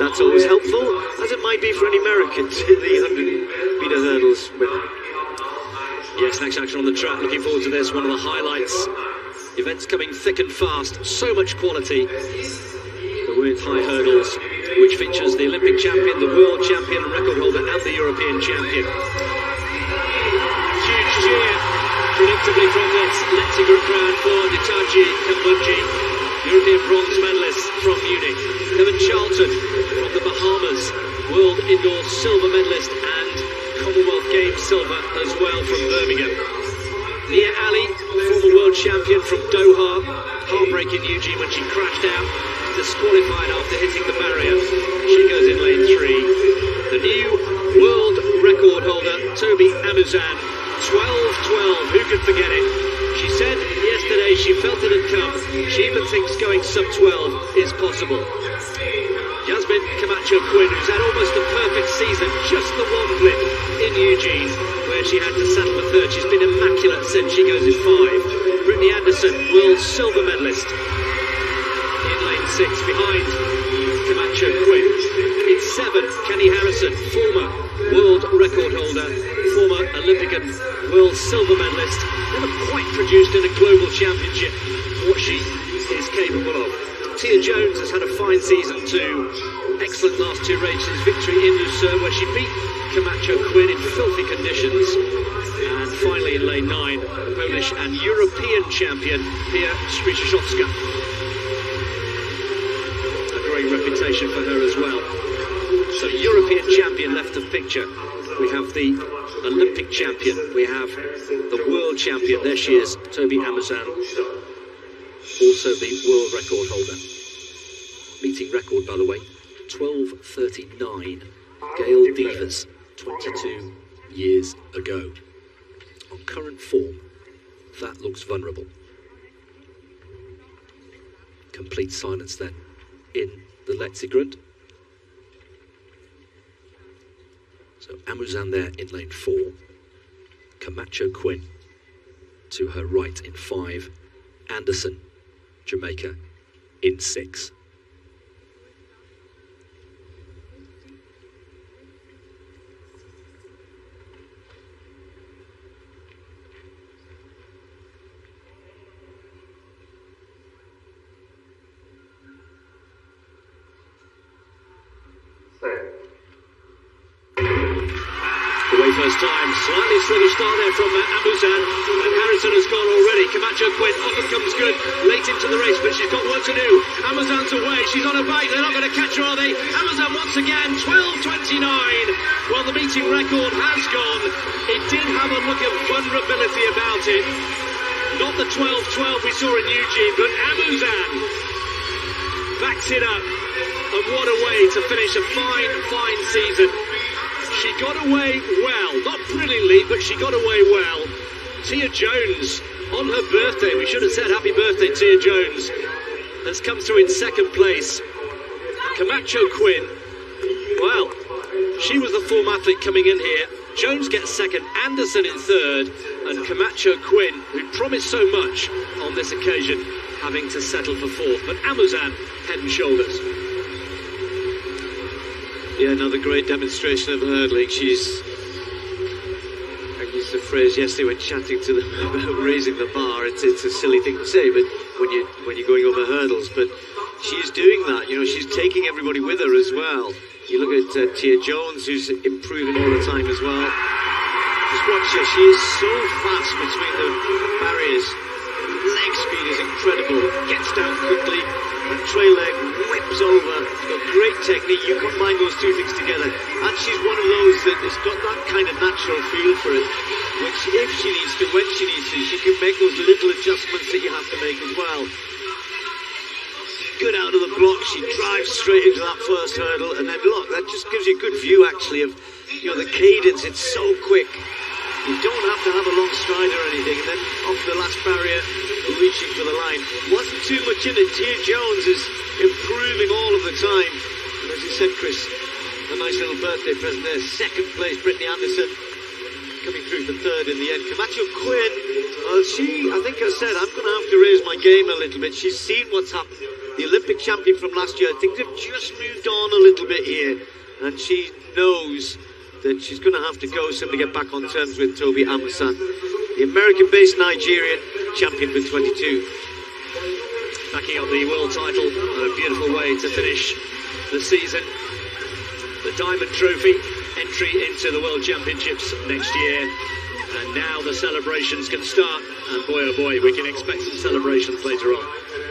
That's always helpful, as it might be for any Americans in the 100 metre hurdles. Yes, next action on the track. Looking forward to this. One of the highlights. Events coming thick and fast. So much quality. The World High Hurdles, which features the Olympic champion, the world champion, record holder, and the European champion. Huge cheer, predictably from this Letzigrund crowd for Ditaji Kambundji, European bronze medalist from Munich. Devynne Charlton from the Bahamas, world indoor silver medalist and Commonwealth Games silver as well from Birmingham. Nia Ali, former world champion from Doha, heartbreaking Eugene when she crashed out, disqualified after hitting the barrier. She goes in lane three. The new world record holder, Tobi Amusan, 12-12, who could forget it? She said yesterday she felt it had come. She even thinks going sub-12 is possible. Jasmine Camacho Quinn, who's had almost a perfect season, just the one blip in Eugene, where she had to settle for third. She's been immaculate since she goes in five. Brittany Anderson, world silver medalist, six, behind Camacho Quinn. In seven, Keni Harrison, former world record holder, former Olympic and world silver medalist, never quite produced in a global championship what she is capable of. Tia Jones has had a fine season too. Excellent last two races, victory in Lucerne where she beat Camacho Quinn in filthy conditions. And finally in lane nine, Polish and European champion Pia Skrzyszowska. Reputation for her as well. So European champion left the picture. We have the Olympic champion. We have the world champion. There she is, Tobi Amusan also the world record holder. Meeting record, by the way, 12.39. Gail Devers, 22 years ago. On current form, that looks vulnerable. Complete silence then in the Letzigrund. So Amusan there in lane four. Camacho Quinn to her right in five. Anderson Jamaica in six. Away first time, slightly sluggish start there from uh, Amusan, and Harrison has gone already. Camacho Quinn, up comes good, late into the race, but she's got work to do. Amusan's away, she's on a bike, they're not going to catch her, are they? Amazon once again, 12.29. Well, the meeting record has gone. It did have a look of vulnerability about it. Not the 12-12 we saw in Eugene, but Amusan backs it up. And what a way to finish a fine, fine season. She got away well, not brilliantly, but she got away well. Tia Jones on her birthday, we should have said happy birthday, Tia Jones, has come through in second place. Camacho Quinn, well, she was the form athlete coming in here. Jones gets second, Anderson in third, and Camacho Quinn, who promised so much on this occasion, having to settle for fourth. But Amusan, head and shoulders. Yeah, another great demonstration of hurdling. She's, I used the phrase yesterday when chatting to them about raising the bar. It's, it's a silly thing to say, but when you when you're going over hurdles, but she's doing that. You know, she's taking everybody with her as well. You look at uh, Tia Jones, who's improving all the time as well. Just watch her. She is so fast between the barriers. Leg speed is incredible. Gets down quickly. And trail leg technique. You combine those two things together. And she's one of those that has got that kind of natural feel for it. Which, if she needs to, when she needs to, she can make those little adjustments that you have to make as well. Good out of the block. She drives straight into that first hurdle. And then, look, that just gives you a good view, actually, of you know the cadence. It's so quick. You don't have to have a long stride or anything. And then off the last barrier, reaching for the line. Wasn't too much in it. Tia Jones is improving all of the time. As you said, Chris, a nice little birthday present there. Second place, Brittany Anderson. Coming through for third in the end. Camacho Quinn, uh, she, I think I said, I'm going to have to raise my game a little bit. She's seen what's happened the Olympic champion from last year. Things have just moved on a little bit here, and she knows that she's going to have to go to get back on terms with Tobi Amusan, the American-based Nigerian champion for 22. Backing up the world title and a beautiful way to finish the season. The Diamond Trophy, entry into the World Championships next year. And now the celebrations can start. And boy, oh boy, we can expect some celebrations later on.